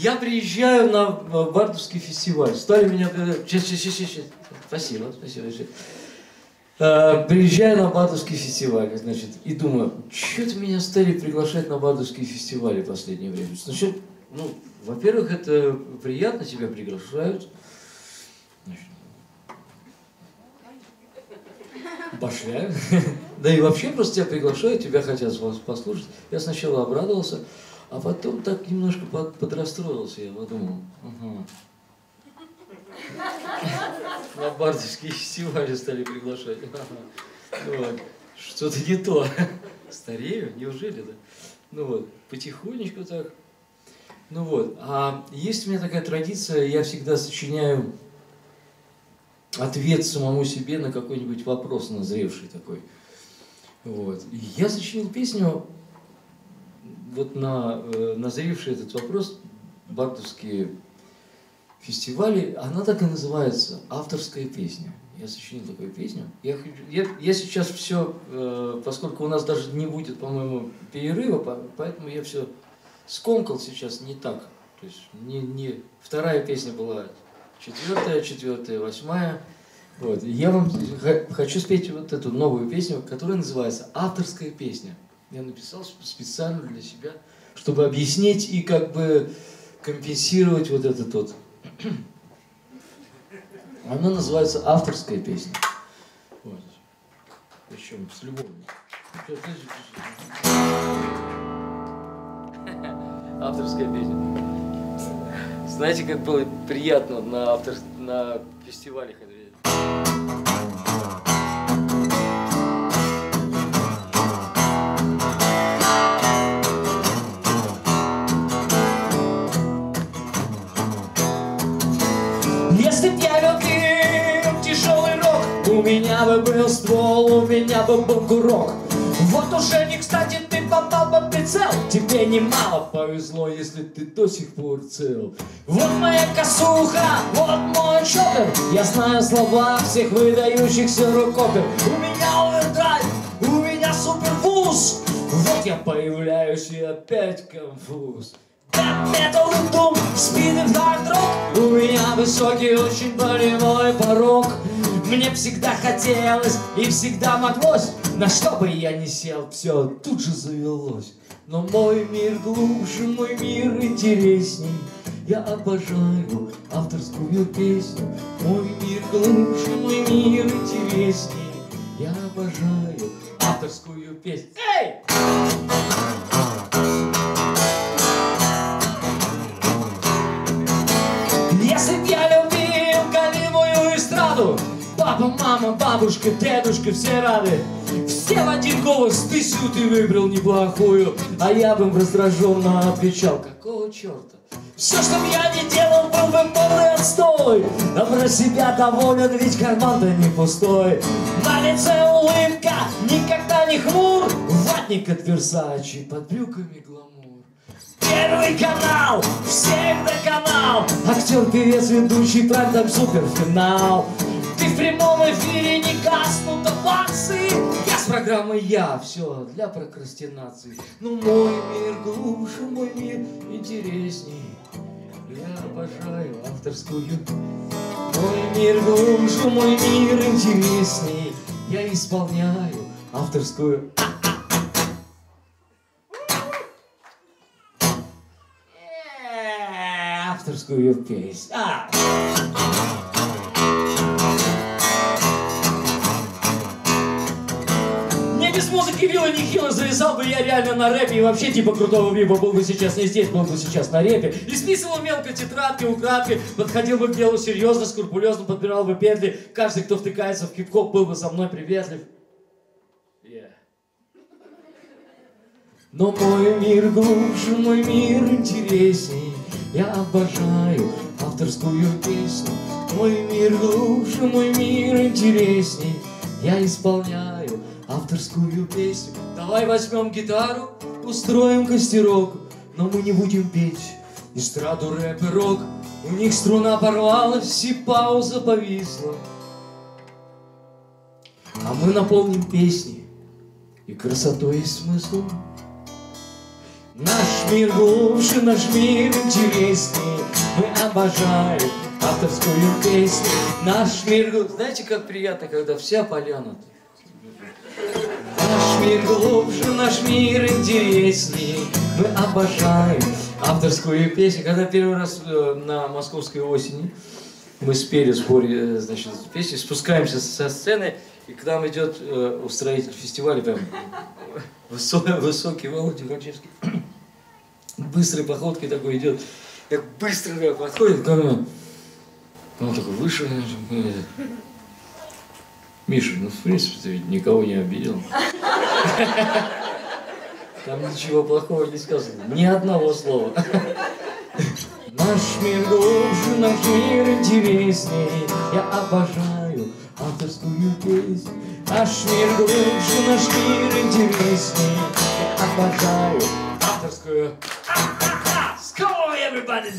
Я приезжаю на Бардовский фестиваль. Стали меня... Сейчас, сейчас, сейчас. Спасибо, спасибо. Э, приезжаю на Бардовский фестиваль, значит, и думаю, что-то меня стали приглашать на Бардовские фестивали в последнее время. Значит, ну, во-первых, это приятно, тебя приглашают. Значит, башляю. Да и вообще просто тебя приглашают, тебя хотят послушать. Я сначала обрадовался, а потом так немножко под, подрастроился. Я подумал. На бардовские фестивали стали приглашать. Вот. Что-то не то. Старею? Неужели, да? Ну вот, потихонечку так. Ну вот, а есть у меня такая традиция, я всегда сочиняю ответ самому себе на какой-нибудь вопрос назревший такой. Вот. И я сочинил песню вот на э, назревший этот вопрос бардовские фестивали, она так и называется «Авторская песня». Я сочинил такую песню. Я, я, я сейчас все, э, поскольку у нас даже не будет, по-моему, перерыва, поэтому я все скомкал сейчас не так. То есть не, не вторая песня была четвертая, четвертая, восьмая. Вот. Я вам хочу спеть вот эту новую песню, которая называется «Авторская песня». Я написал специально для себя, чтобы объяснить и как бы компенсировать вот этот вот. Она называется «Авторская песня». Вот. Причем с любовью. Авторская песня. Знаете, как было приятно на, автор... на фестивале ходить? Меня бы был ствол, у меня бы был курок. Вот уже не кстати ты попал под прицел. Тебе немало повезло, если ты до сих пор цел. Вот моя косуха, вот мой чоппер Я знаю слова всех выдающихся рукопер У меня овердрайв, у меня супервуз. Вот я появляюсь и опять конфуз. Metal и и Hard Rock У меня высокий, очень болевой порог Мне всегда хотелось и всегда моглось. На что бы я ни сел, все тут же завелось. Но мой мир глубже, мой мир интересней. Я обожаю авторскую песню. Мой мир глубже, мой мир интересней. Я обожаю авторскую песню. Эй! Мама, бабушка, дедушка, все рады. Все в один голос, песню ты выбрал неплохую. А я бы раздраженно отвечал Какого черта? Все, что б я не делал, был бы полный отстой. А про себя доволен, ведь карман-то не пустой На лице улыбка, никогда не хмур. Ватник от Версачи, под брюками гламур. Первый канал, всех доконал. Актер, певец, ведущий, суперфинал Ты в прямом эфире не гаснут овации. Я с программой «Я» все для прокрастинации. Ну мой мир глубже, мой мир интересней. Я обожаю авторскую. Мой мир глубже, мой мир интересней. Я исполняю авторскую. Авторскую песню. А! Вилла нехило зависал бы я реально на рэпе И вообще типа крутого виба был бы сейчас не здесь, был бы сейчас на рэпе И списывал мелко тетрадки, украдкой Подходил бы к делу серьезно, скрупулезно Подбирал бы петли. Каждый, кто втыкается в хип-хоп, был бы со мной приветлив. Yeah. Но мой мир глубже, мой мир интересней. Я обожаю авторскую песню. Мой мир глубже, мой мир интересней. Я исполняю авторскую песню. Давай возьмем гитару, устроим костерок Но мы не будем петь эстраду, рэп и рок. У них струна порвалась и пауза повисла. А мы наполним песни и красотой и смыслом. Наш мир глубже, наш мир интересней Мы обожаем авторскую песню. Наш мир Знаете, как приятно, когда вся поляна Мир глубже, наш мир интересней Мы обожаем авторскую песню. Когда первый раз э, на московской осени мы спели сборе, э, значит, песни, спускаемся со сцены, и к нам идет э, устроитель фестиваля, прям высокий, высокий Володя Гончевский, быстрой походкой такой идет, как быстро так подходит ко мне. Он такой вышел, говорит, Миша, ну в принципе ты ведь никого не обидел. Там ничего плохого не сказано, ни одного слова. Наш мир глубже, наш мир интересней. Я обожаю авторскую песню Наш мир глубже, наш мир интересней. Я обожаю авторскую. Let's go, everybody,